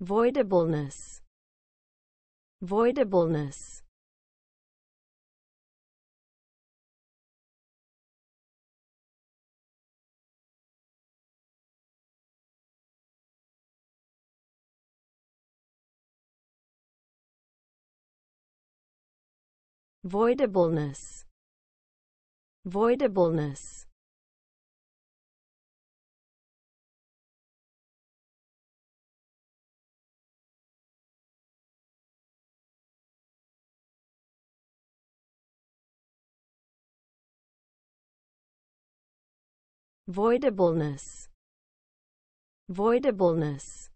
voidableness. Voidableness. Voidableness. Voidableness voidableness. Voidableness